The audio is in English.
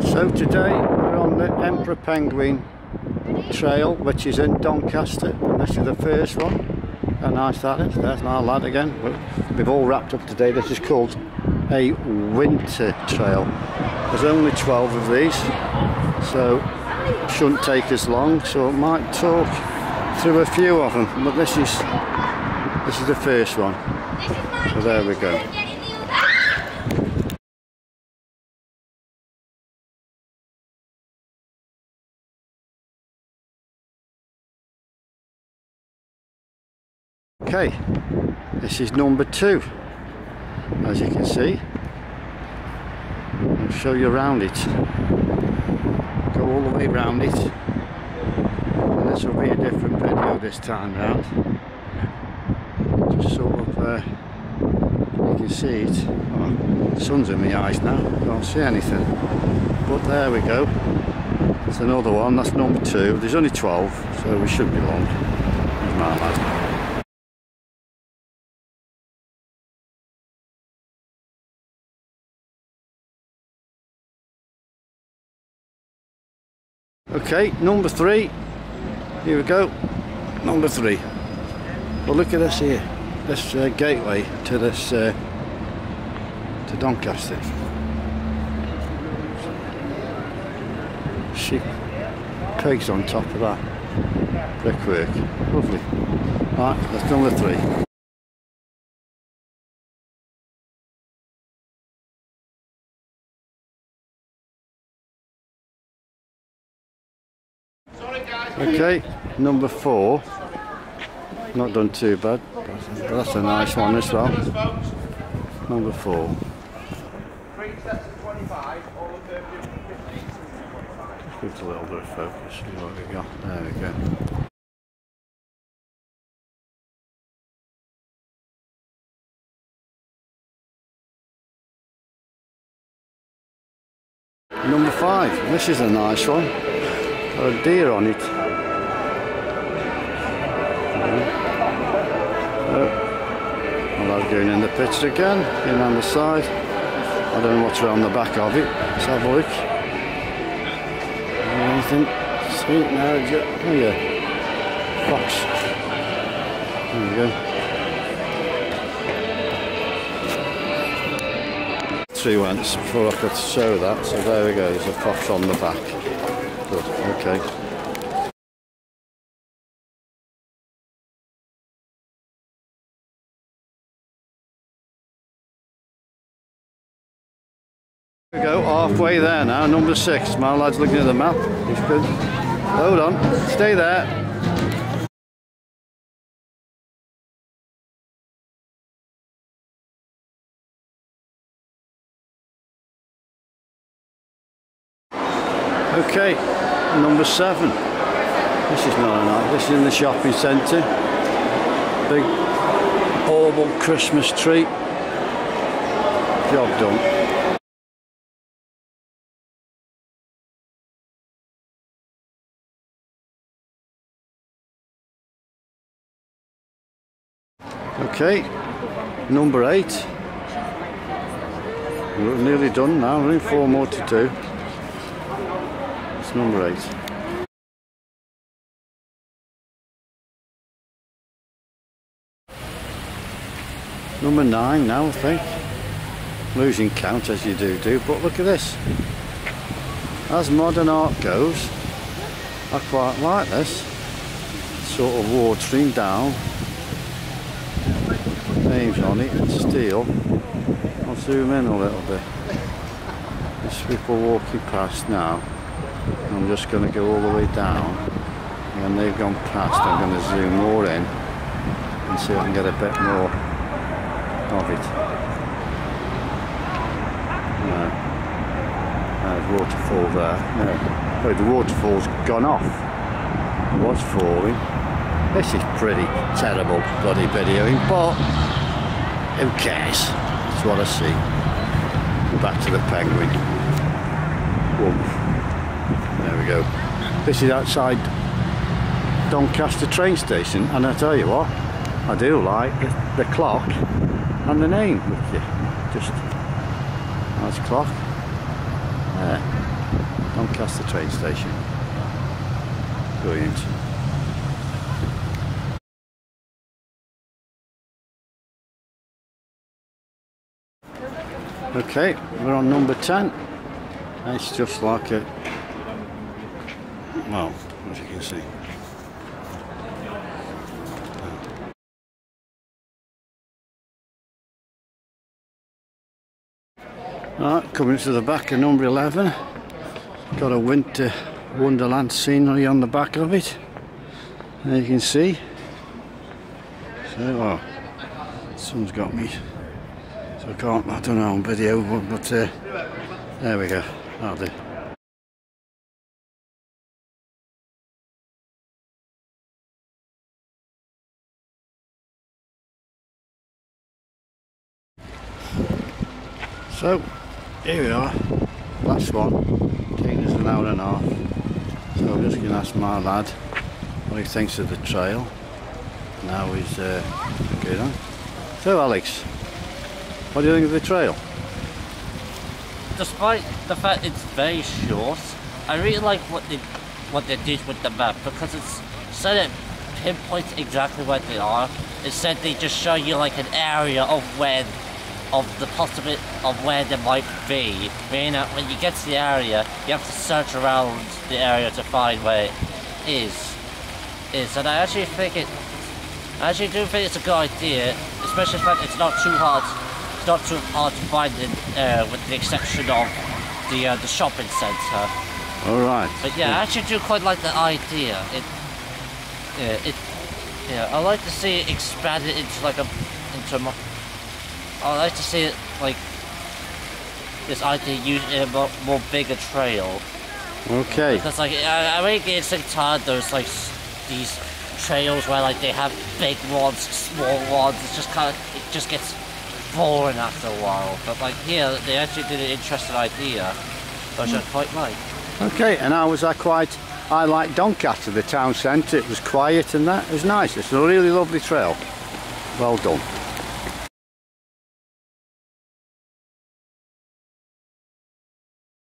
So today we're on the Emperor Penguin Trail which is in Doncaster and this is the first one. Nice that is. There's my lad again. We've all wrapped up today. This is called a winter trail. There's only 12 of these so shouldn't take us long so it might talk through a few of them but this is this is the first one. So there we go. Okay, this is number two, as you can see. I'll show you around it. Go all the way around it. And this will be a different video this time round. Just sort of, uh, you can see it. Oh, sun's in my eyes now, can't see anything. But there we go. It's another one, that's number two. There's only 12, so we should be long. Okay, number three. Here we go. Number three. Well, look at this here. This uh, gateway to this uh, to Doncaster. Sheep pegs on top of that brickwork. Lovely. Right, that's number three. Okay, number four. Not done too bad, but that's a nice one as well. Number four. Just a little bit of focus. What we got. There we go. Number five. This is a nice one. Got a deer on it. Going in the picture again, in on the side. I don't know what's around the back of it. Let's have a look. Anything? Sweet now, oh yeah. Fox. There we go. Three wents before I could show that, so there we go, there's a fox on the back. Good, okay. We go halfway there now, number six. My lad's looking at the map. He's good. Hold on, stay there. Okay, number seven. This is not nice. This is in the shopping centre. Big oval Christmas tree. Job done. Okay, number eight. We're nearly done now, only four more to do. It's number eight. Number nine now, I think. Losing count as you do do, but look at this. As modern art goes, I quite like this. Sort of watering down on it and steel. I'll zoom in a little bit. There's people walking past now. I'm just going to go all the way down. And they've gone past, I'm going to zoom more in and see if I can get a bit more of it. No. There's waterfall there. Oh, the waterfall's gone off. It was falling. This is pretty terrible bloody videoing, but who cares? That's what I see. Back to the penguin. Whoa. There we go. This is outside Doncaster train station, and I tell you what, I do like the, the clock and the name. Just nice clock. There. Doncaster train station. Brilliant. Okay, we're on number 10. It's just like a, well, as you can see. Right, coming to the back of number 11. Got a winter wonderland scenery on the back of it. There you can see. So, oh, sun's got me. So I can't, I don't know on video, but, uh, there we go. That'll do. So, here we are, last one, taking us an hour and a half. So I'm just going to ask my lad what he thinks of the trail. Now he's uh, going on. So Alex, what do you think of the trail? Despite the fact it's very short, I really like what they what they did with the map because it's said it pinpoints exactly where they are. Instead, they just show you like an area of where of the possibility of where they might be. Meaning that when you get to the area, you have to search around the area to find where it is. Is and I actually think it. I actually do think it's a good idea, especially fact it's not too hard. Not too hard to find it, uh, with the exception of the uh, the shopping centre. All right. But yeah, I actually do quite like the idea. It, yeah, it, yeah, I like to see it expanded into like a, into a, I like to see it like this idea used in a more, more bigger trail. Okay. Because like I, I really get sick tired those like these trails where like they have big ones, small ones. It's just kind of it just gets boring after a while. But like here, they actually did an interesting idea, which I hmm. quite like. Okay, and I was I quite I like Doncaster, the town centre. It was quiet and that. It was nice. It's a really lovely trail. Well done.